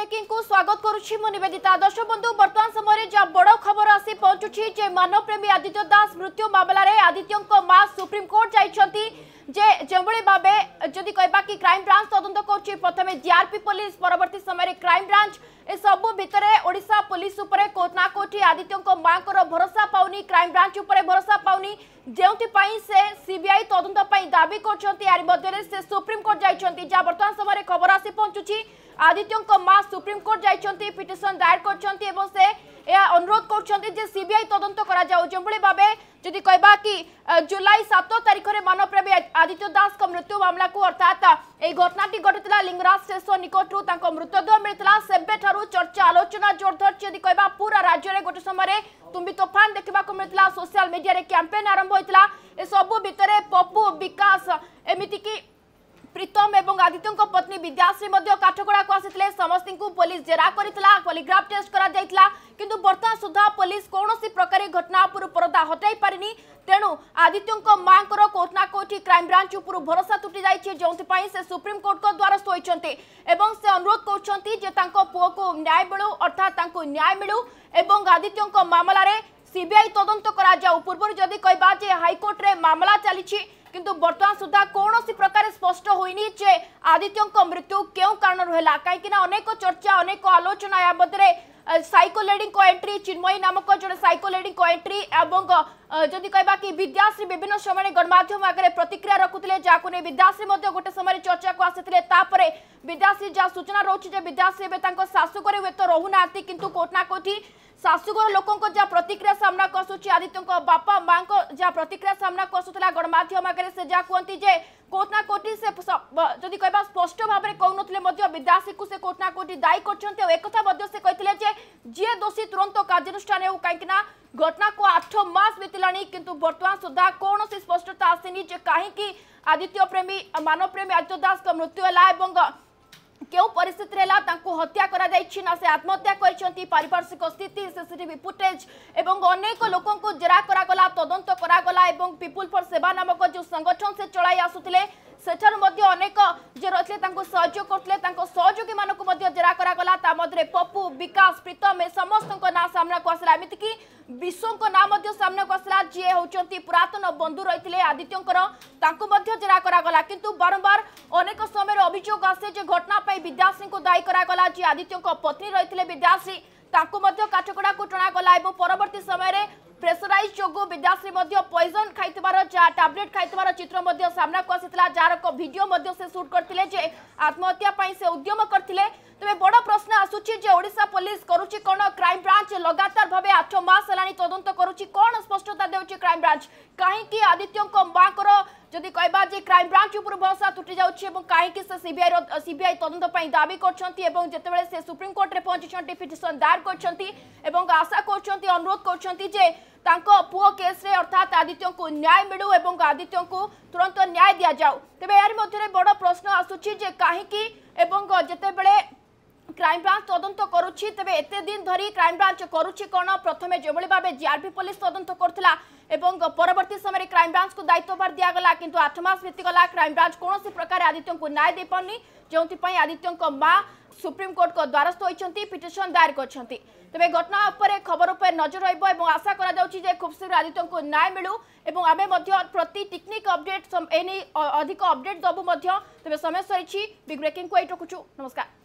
Breaking কু স্বাগত করুছি মু নিবেদিতা দর্শক বন্ধু বর্তমান সময়ে যা বড় খবর আসি পৌঁছুছি যে মানবপ্রেমী আদিত্য দাস মৃত্যু মামলার আদিত্যঙ্ক মা সুপ্রিম কোর্ট যাইছন্তি যে যেভাবে ভাবে যদি কহবা কি ক্রাইম ব্রাঞ্চ তদন্ত করছে প্রথমে জিআরপি পুলিশ পরবর্তী সময়ে ক্রাইম ব্রাঞ্চ এসবু ভিতরে ওড়শা পুলিশ উপরে কোনা কোটি আদিত্য মাঙ্কর ভরসা পাওনি ক্রাইম ব্রাঞ্চ উপরে ভরসা পাওনি যেউপাই সে সিবিআই তদন্ত দাবি করছেন এর মধ্যে সে সুপ্রিমকোর্ট যাই যা বর্তমান সময় খবর আসি পৌঁছুছি আদিত্য মা সুপ্রিমকোর্ট যাই পিটিশন দায়ের করছেন এবং সে অনুরোধ করছেন যে সিবিআই তদন্ত করা যাও যেভাবে ভাবে जदि कहवा कि जुलाई सत तारिखर मनप्रेमी आदित्य दास मृत्यु मामला को अर्थात यह घटनाटी घटी लिंगराज स्टेसन निकटू मृतदेह मिलता से चर्चा आलोचना ज़ोर धरती जदि कहवा पूरा राज्य में गोटे समय तुम्बी तोफान देखा मिलता सोशल मीडिया कैंपेन आरंभ होता सबू भितर पप्पू विकास एमती ଆଦିତ୍ୟଙ୍କ ପତ୍ନୀ ବିଦ୍ୟାଶ୍ରୀ ମଧ୍ୟ କାଠଗଡ଼ାକୁ ଆସିଥିଲେ ସମସ୍ତଙ୍କୁ ପୋଲିସ ଜେରା କରିଥିଲା ପଲିଗ୍ରାଫ ଟେଷ୍ଟ କରାଯାଇଥିଲା କିନ୍ତୁ ବର୍ତ୍ତମାନ ସୁଦ୍ଧା ପୋଲିସ କୌଣସି ପ୍ରକାର ଘଟଣା ଉପରୁ ପରଦା ହଟାଇ ପାରିନି ତେଣୁ ଆଦିତ୍ୟଙ୍କ ମାଙ୍କର କୋଉଠି ନା କୋଉଠି କ୍ରାଇମବ୍ରାଞ୍ଚ ଉପରୁ ଭରସା ତୁଟି ଯାଇଛି ଯେଉଁଥିପାଇଁ ସେ ସୁପ୍ରିମକୋର୍ଟଙ୍କ ଦ୍ୱାରା ଶୋଇଛନ୍ତି ଏବଂ ସେ ଅନୁରୋଧ କରୁଛନ୍ତି ଯେ ତାଙ୍କ ପୁଅକୁ ନ୍ୟାୟ ମିଳୁ ଅର୍ଥାତ୍ ତାଙ୍କୁ ନ୍ୟାୟ ମିଳୁ ଏବଂ ଆଦିତ୍ୟଙ୍କ ମାମଲାରେ ସିବିଆଇ ତଦନ୍ତ କରାଯାଉ ପୂର୍ବରୁ ଯଦି କହିବା ଯେ ହାଇକୋର୍ଟରେ ମାମଲା ଚାଲିଛି କିନ୍ତୁ ବର୍ତ୍ତମାନ ସୁଦ୍ଧା କୌଣସି ପ୍ରକାର ସ୍ପଷ୍ଟ ହୋଇନି ଯେ ଆଦିତ୍ୟଙ୍କ ମୃତ୍ୟୁ କେଉଁ କାରଣରୁ ହେଲା କାହିଁକିନା ଅନେକ ଚର୍ଚ୍ଚା ଅନେକ ଆଲୋଚନା ଏହା ମଧ୍ୟରେ সাইকো লেডিঙ্ক এন্ট্রি চিন্ময়ী নামক জন সাইকো লেডিঙ্ক এন্ট্রি এবং যদি কহবা কি বিদ্যাশ্রী বিভিন্ন সময় গণমাধ্যম আগে প্রতিক্রিয়া রাখুলে যা বিদ্যাশ্রী গোটে সময় চর্চাকে আসিলে তাপরে ବିଦ୍ୟାଶ୍ରୀ ଯାହା ସୂଚନା ରହୁଛି ଯେ ବିଦ୍ୟାଶ୍ରୀ ଏବେ ତାଙ୍କ ଶାଶୁଘରେ ହୁଏତ ରହୁନାହାନ୍ତି କିନ୍ତୁ କେଉଁଠି ନା କେଉଁଠି ଶାଶୁଘର ଲୋକଙ୍କ ଯାହା ପ୍ରତିକ୍ରିୟା ସାମ୍ନା ଆସୁଛି ଆଦିତ୍ୟଙ୍କ ବାପା ମାଙ୍କ ଯାହା ପ୍ରତିକ୍ରିୟା ସାମ୍ନା ଆସୁଥିଲା ଗଣମାଧ୍ୟମ ଆଗରେ ସେ ଯାହା କୁହନ୍ତି ଯେ କେଉଁଠି ନା କେଉଁଠି ସେ ଯଦି କହିବା ସ୍ପଷ୍ଟ ଭାବରେ କହୁନଥିଲେ ମଧ୍ୟ ବିଦ୍ୟାଶ୍ରୀକୁ ସେ କୋଉଠି ନା କୋଉଠି ଦାୟୀ କରିଛନ୍ତି ଆଉ ଏକଥା ମଧ୍ୟ ସେ କହିଥିଲେ ଯେ ଯିଏ ଦୋଷୀ ତୁରନ୍ତ କାର୍ଯ୍ୟାନୁଷ୍ଠାନ ହେଉ କାହିଁକି ନା घटना को आठ मस किंतु वर्तमान सुधा कौन सी स्पष्टता आसनी कहीं आदित्य प्रेमी, मानव प्रेमी आद्य दास मृत्यु है क्यों परिस्थिति तांको हत्या करा ना से आत्महत्या स्थित सीसी फुटेज एनेक लोक जेरा करागला, तदंत तो पीपुल फर सेवा नामक जो संगठन से चल आसुले से सहयोगी मानक जेरा करागला पपू विकास, प्रीतम, ए समस्त ना सामना को आसला। एमती বিশ্বঙ্ক না সামনাকু আসলা ପୁରାତନ ବନ୍ଧୁ পুরাতন বন্ধু রয়েছে আদিত্যঙ্কর তাঁকু জেরা করা কিন্তু বারম্বার অনেক সময় অভিযোগ আসে যে ঘটনা পাই বিদ্যাশ্রী দায়ী করা যে আদিত্যঙ্ক পত্নী রয়েছে ତାଙ୍କୁ ମଧ୍ୟ କାଠକଡ଼ାକୁ ଟଣାଗଲା ଏବଂ ପରବର୍ତ୍ତୀ ସମୟରେ ପ୍ରେସରାଇଜ୍ ଯୋଗୁଁ ବିଦ୍ୟାଶ୍ରୀ ମଧ୍ୟ ପଏଜନ୍ ଖାଇଥିବାର ଯାହା ଟାବ୍ଲେଟ୍ ଖାଇଥିବାର ଚିତ୍ର ମଧ୍ୟ ସାମ୍ନାକୁ ଆସିଥିଲା ଯାହାର ଏକ ଭିଡ଼ିଓ ମଧ୍ୟ ସେ ସୁଟ୍ କରିଥିଲେ ଯେ ଆତ୍ମହତ୍ୟା ପାଇଁ ସେ ଉଦ୍ୟମ କରିଥିଲେ ତେବେ ବଡ଼ ପ୍ରଶ୍ନ ଆସୁଛି ଯେ ଓଡ଼ିଶା ପୋଲିସ କରୁଛି କ'ଣ କ୍ରାଇମ୍ବ୍ରାଞ୍ଚ ଲଗାତାର ଭାବେ ଆଠ ମାସ ହେଲାଣି ତଦନ୍ତ କରୁଛି କ'ଣ ସୂଚନା ଦେଉଛି କ୍ରାଇମବ୍ରାଞ୍ଚ କାହିଁକି ଆଦିତ୍ୟଙ୍କ ମାଙ୍କର ଯଦି କହିବା ଯେ କ୍ରାଇମବ୍ରାଞ୍ଚ ଉପରୁ ଭରସା ତୁଟି ଯାଉଛି ଏବଂ କାହିଁକି ସେ ସିବିଆଇର ସିବିଆଇ ତଦନ୍ତ ପାଇଁ ଦାବି କରିଛନ୍ତି ଏବଂ ଯେତେବେଳେ ସେ ସୁପ୍ରିମକୋର୍ଟରେ ପହଞ୍ଚିଛନ୍ତି ପିଟିସନ୍ ଦାୟର କରିଛନ୍ତି ଏବଂ ଆଶା କରୁଛନ୍ତି ଅନୁରୋଧ କରୁଛନ୍ତି ଯେ ତାଙ୍କ ପୁଅ କେସ୍ରେ ଅର୍ଥାତ୍ ଆଦିତ୍ୟଙ୍କୁ ନ୍ୟାୟ ମିଳୁ ଏବଂ ଆଦିତ୍ୟଙ୍କୁ ତୁରନ୍ତ ନ୍ୟାୟ ଦିଆଯାଉ ତେବେ ଏହାରି ମଧ୍ୟରେ ବଡ଼ ପ୍ରଶ୍ନ ଆସୁଛି ଯେ କାହିଁକି ଏବଂ ଯେତେବେଳେ কাহিকি এবং যেতেবেলে ক্রাইম ব্রাঞ্চ তদন্ত করুছি তবে এতে দিন ধরি ক্রাইম ব্রাঞ্চ করুছি কোণ প্রথমে যেভাবে ভাবে জিআরপি পুলিশ তদন্ত করুলা এবং পরবর্তী সময় ক্রাইমব্রাঞ্চক দায়িত্বভার দিগলা কিন্তু আঠ মাস বিতিগলা ক্রাইম ব্রাঞ্চ কৌশি প্রকার আদিত্য ন্যায় দিয়ে পারনি যে আদিত্য মা সুপ্রিমকোর্ট দ্বারস্থ হয়েছেন পিটিশন দায়ের করছেন তবে ঘটনা উপরে খবর উপরে নজর রহব এবং আশা করা যাচ্ছে যে খুব শীঘ্র আদিত্য ন্যায় মিলু এবং আমি প্রতি টিকনিক অপডেট এনে অধিক অপডেট দেবু তবে সময় সরিছি বিগ ব্রেকিং কু এই রখুছু নমস্কার